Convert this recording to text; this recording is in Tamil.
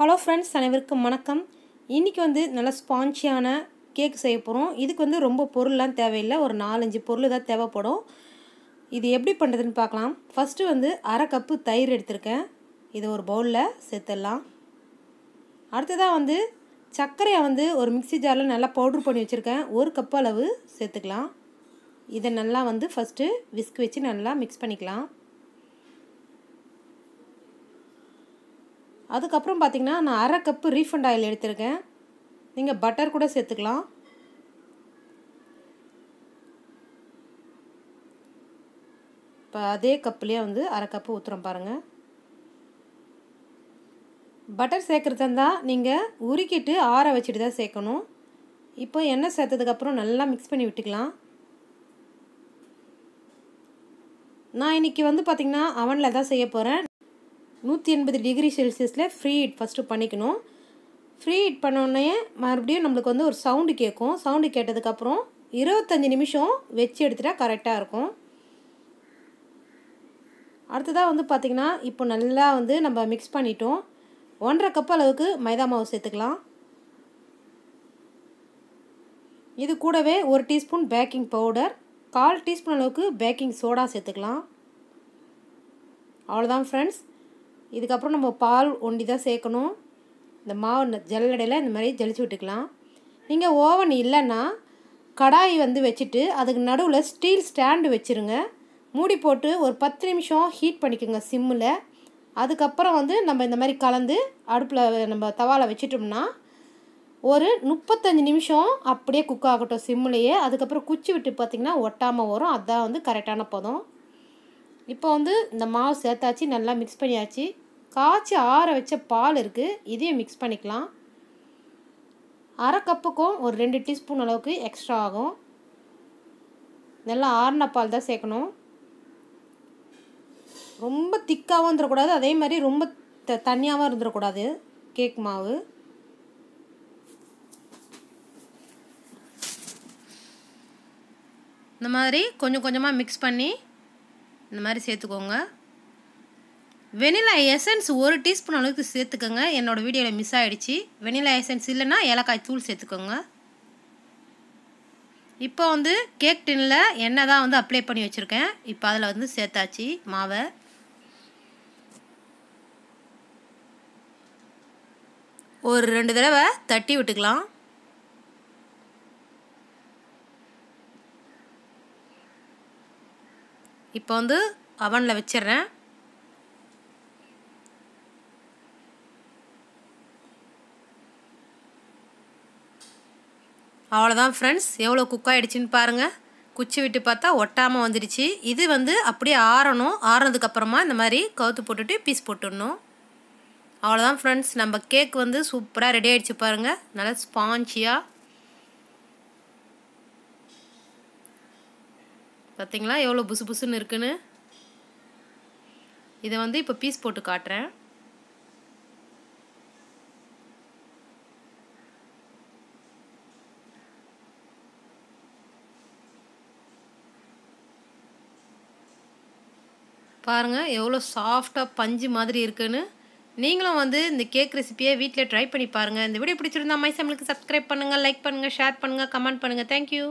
ஹலோ ஃப்ரெண்ட்ஸ் அனைவருக்கும் வணக்கம். இன்றைக்கி வந்து நல்ல ஸ்பான்ச்சியான கேக் செய்ய போகிறோம் இதுக்கு வந்து ரொம்ப பொருள்லாம் தேவையில்லை. ஒரு நாலஞ்சு பொருள் தான் தேவைப்படும். இது எப்படி பண்ணுறதுன்னு பார்க்கலாம். ஃபஸ்ட்டு வந்து அரை கப்பு தயிர் எடுத்திருக்கேன். இதை ஒரு பவுலில் சேர்த்துடலாம். அடுத்ததாக வந்து சர்க்கரையை வந்து ஒரு மிக்ஸி ஜாரில் நல்லா பவுட்ரு பண்ணி வச்சுருக்கேன். ஒரு கப் அளவு சேர்த்துக்கலாம். இதை நல்லா வந்து ஃபஸ்ட்டு விஸ்க் வச்சு நல்லா மிக்ஸ் பண்ணிக்கலாம். அதுக்கப்புறம் பார்த்திங்கன்னா நான் அரை கப்பு ரீஃபண்ட் ஆயில் எடுத்திருக்கேன். நீங்கள் பட்டர் கூட சேர்த்துக்கலாம். இப்போ அதே கப்புலேயே வந்து அரை கப்பு ஊற்றுறோம் பாருங்கள் பட்டர் சேர்க்குறதா இருந்தால் நீங்கள் உருக்கிட்டு ஆற வச்சுட்டு தான் சேர்க்கணும். இப்போ எண்ணெய் சேர்த்ததுக்கப்புறம் நல்லா மிக்ஸ் பண்ணி விட்டுக்கலாம். நான் இன்றைக்கி வந்து பார்த்திங்கன்னா அவனில் தான் செய்ய போகிறேன் நூற்றி எண்பது டிகிரி செல்சியஸில் ஃப்ரீ ஹீட் ஃபஸ்ட்டு பண்ணிக்கணும். ஃப்ரீ ஹீட் பண்ணோடனே மறுபடியும் நம்மளுக்கு வந்து ஒரு சவுண்டு கேட்கும். சவுண்டு கேட்டதுக்கப்புறம் இருபத்தஞ்சி நிமிஷம் வச்சு எடுத்துட்டா கரெக்டாக இருக்கும். அடுத்ததாக வந்து பார்த்திங்கன்னா இப்போ நல்லா வந்து நம்ம மிக்ஸ் பண்ணிட்டோம். ஒன்றரை கப் அளவுக்கு மைதா மாவு சேர்த்துக்கலாம். இது கூடவே ஒரு டீஸ்பூன் பேக்கிங் பவுடர் கால் டீஸ்பூன் அளவுக்கு பேக்கிங் சோடா சேர்த்துக்கலாம். அவ்வளோதான் ஃப்ரெண்ட்ஸ் இதுக்கப்புறம் நம்ம பால் ஒண்டி தான் சேர்க்கணும். இந்த மாவு ஜல்லடையில் இந்த மாதிரி ஜலிச்சு விட்டுக்கலாம். நீங்கள் ஓவன் இல்லைன்னா கடாய் வந்து வச்சுட்டு அதுக்கு நடுவில் ஸ்டீல் ஸ்டாண்டு வச்சுருங்க. மூடி போட்டு ஒரு பத்து நிமிஷம் ஹீட் பண்ணிக்கோங்க சிம்மில். அதுக்கப்புறம் வந்து நம்ம இந்த மாதிரி கலந்து அடுப்பில் நம்ம தவாவில் வச்சிட்டோம்னா ஒரு முப்பத்தஞ்சு நிமிஷம் அப்படியே குக் ஆகட்டும் சிம்மிலேயே. அதுக்கப்புறம் குச்சி விட்டு பார்த்திங்கன்னா ஒட்டாமல் வரும். அதுதான் வந்து கரெக்டான பதம். இப்போ வந்து இந்த மாவு சேர்த்தாச்சு நல்லா மிக்ஸ் பண்ணியாச்சு. காய்ச்சி ஆற வச்ச பால் இருக்குது இதையும் மிக்ஸ் பண்ணிக்கலாம். அரை கப்புக்கும் ஒரு ரெண்டு டீஸ்பூன் அளவுக்கு எக்ஸ்ட்ரா ஆகும். நல்லா ஆறின பால் தான் சேர்க்கணும். ரொம்ப திக்காகவும் இருந்துடக்கூடாது அதே மாதிரி ரொம்ப த தண்ணியாகவும் இருந்துடக்கூடாது கேக் மாவு. இந்த மாதிரி கொஞ்சம் கொஞ்சமாக மிக்ஸ் பண்ணி இந்த மாதிரி சேர்த்துக்கோங்க. வெனிலா எசன்ஸ் ஒரு டீஸ்பூன் அளவுக்கு சேர்த்துக்கோங்க. என்னோடய வீடியோவில் மிஸ் ஆகிடுச்சு வெனிலா எசன்ஸ் இல்லைன்னா ஏலக்காய் தூள் சேர்த்துக்கோங்க. இப்போ வந்து கேக் டின்னில் எண்ணெய் தான் வந்து அப்ளை பண்ணி வச்சுருக்கேன். இப்போ அதில் வந்து சேர்த்தாச்சு மாவை. ஒரு ரெண்டு தடவை தட்டி விட்டுக்கலாம். இப்போ வந்து அவனில் வச்சிடுறேன். அவ்வளோதான் ஃப்ரெண்ட்ஸ் எவ்வளோ குக் ஆகிடுச்சின்னு பாருங்கள் குச்சி விட்டு பார்த்தா ஒட்டாமல் வந்துடுச்சு. இது வந்து அப்படியே ஆறணும். ஆறுனதுக்கப்புறமா இந்த மாதிரி கவுத்து போட்டுட்டு பீஸ் போட்டுடணும். அவ்வளோதான் ஃப்ரெண்ட்ஸ் நம்ம கேக் வந்து சூப்பராக ரெடி ஆகிடுச்சு பாருங்கள் நல்லா ஸ்பாஞ்சியாக பார்த்தீங்களா எவ்வளோ புசு புசுன்னு இருக்குன்னு? இதை வந்து இப்போ பீஸ் போட்டு காட்டுறேன். பாருங்கள் எவ்வளோ சாஃப்டாக பஞ்சு மாதிரி இருக்குன்னு. நீங்களும் வந்து இந்த கேக் ரெசிபியை வீட்டில் ட்ரை பண்ணி பாருங்கள் இந்த வீடியோ பிடிச்சிருந்தா மை சமையலுக்கு சப்ஸ்கிரைப் பண்ணுங்கள் லைக் பண்ணுங்கள் ஷேர் பண்ணுங்கள் கமெண்ட் பண்ணுங்கள் தேங்க்யூ